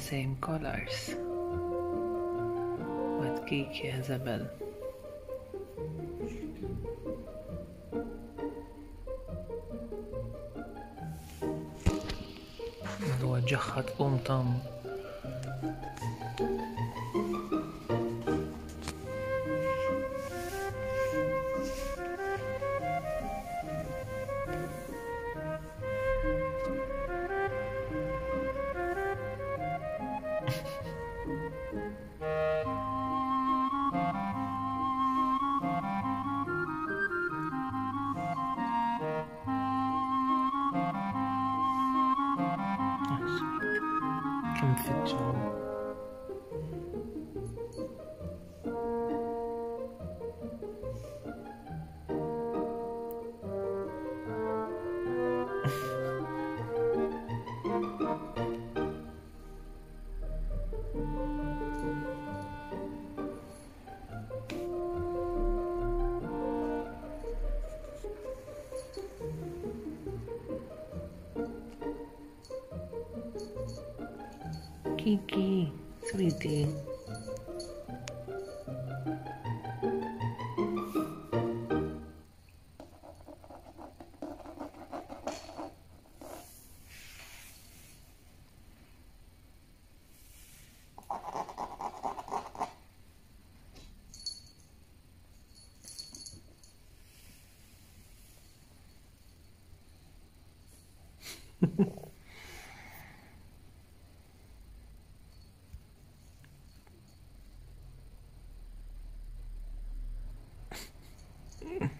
Same colors. But Kiki has a bell. هو um, Kiki, sweetie. Mm.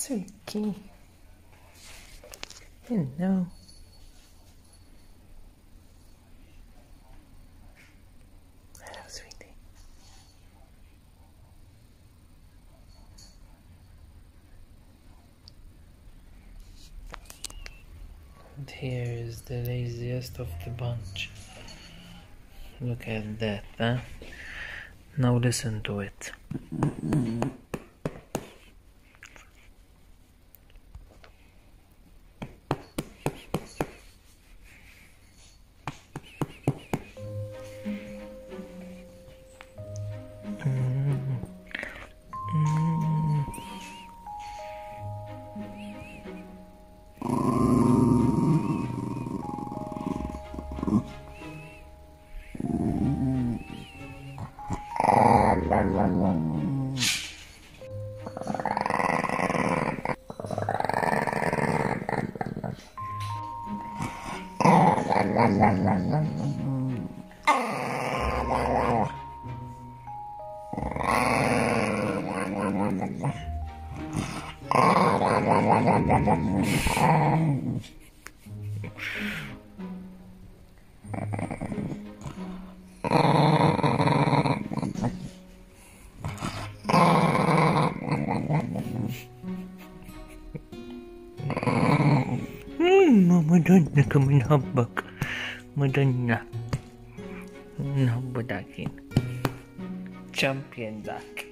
Sweetie. Hello. Hello, sweetie. And here is the laziest of the bunch. Look at that, huh? Now listen to it. Ah, na kami ng habag. Madanya. Nabudakin. Champion back.